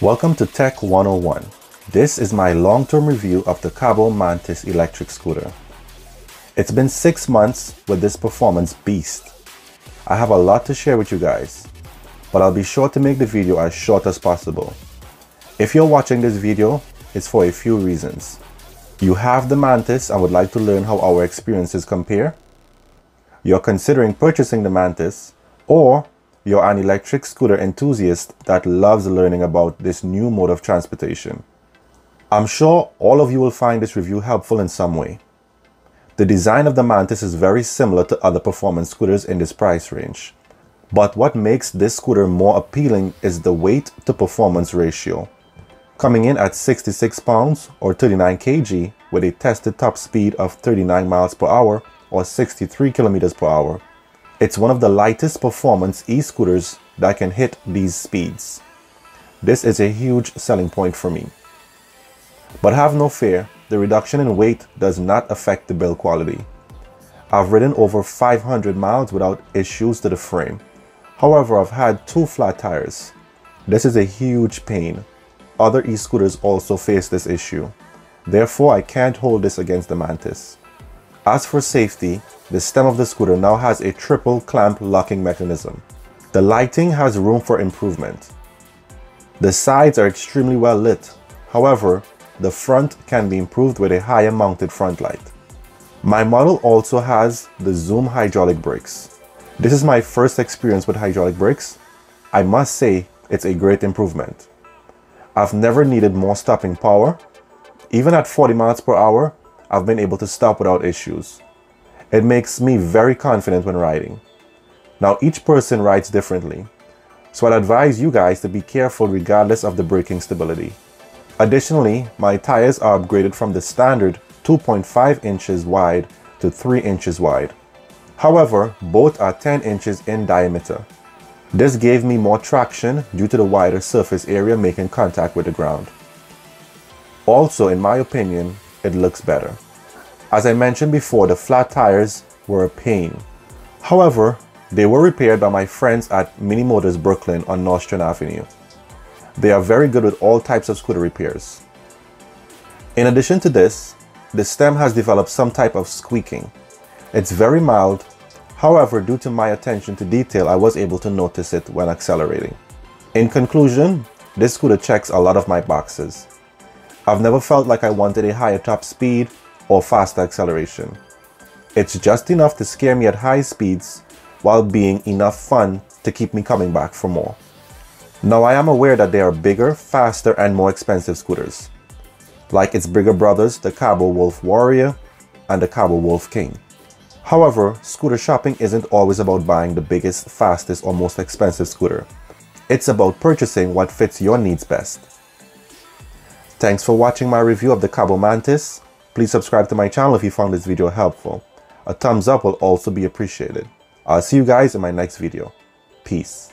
Welcome to Tech 101. This is my long-term review of the Kaabo Mantis electric scooter. It's been six months with this performance beast. I have a lot to share with you guys, but I'll be sure to make the video as short as possible. If you're watching this video, it's for a few reasons. You have the Mantis and would like to learn how our experiences compare. You're considering purchasing the Mantis, or you're an electric scooter enthusiast that loves learning about this new mode of transportation. I'm sure all of you will find this review helpful in some way. The design of the Mantis is very similar to other performance scooters in this price range. But what makes this scooter more appealing is the weight to performance ratio. Coming in at 66 pounds or 39 kg with a tested top speed of 39 miles per hour or 63 kilometers per hour, it's one of the lightest performance e-scooters that can hit these speeds. This is a huge selling point for me. But have no fear, the reduction in weight does not affect the build quality. I've ridden over 500 miles without issues to the frame. However, I've had two flat tires. This is a huge pain. Other e-scooters also face this issue. Therefore, I can't hold this against the Mantis. As for safety, the stem of the scooter now has a triple clamp locking mechanism. The lighting has room for improvement. The sides are extremely well lit. However, the front can be improved with a higher mounted front light. My model also has the Zoom hydraulic brakes. This is my first experience with hydraulic brakes. I must say it's a great improvement. I've never needed more stopping power. Even at 40 miles per hour, I've been able to stop without issues. It makes me very confident when riding. Now each person rides differently, so I'd advise you guys to be careful regardless of the braking stability. Additionally, my tires are upgraded from the standard 2.5 inches wide to 3 inches wide. However, both are 10 inches in diameter. This gave me more traction due to the wider surface area making contact with the ground. Also, in my opinion, it looks better. As I mentioned before, the flat tires were a pain. However, they were repaired by my friends at Mini Motors Brooklyn on Nostrand Avenue. They are very good with all types of scooter repairs. In addition to this, the stem has developed some type of squeaking. It's very mild, however due to my attention to detail I was able to notice it when accelerating. In conclusion, this scooter checks a lot of my boxes. I've never felt like I wanted a higher top speed or faster acceleration. It's just enough to scare me at high speeds while being enough fun to keep me coming back for more. Now I am aware that there are bigger, faster and more expensive scooters, like its bigger brothers the Kaabo Wolf Warrior and the Kaabo Wolf King. However, scooter shopping isn't always about buying the biggest, fastest or most expensive scooter. It's about purchasing what fits your needs best. Thanks for watching my review of the Kaabo Mantis Please subscribe to my channel if you found this video helpful. A thumbs up will also be appreciated. I'll see you guys in my next video. Peace.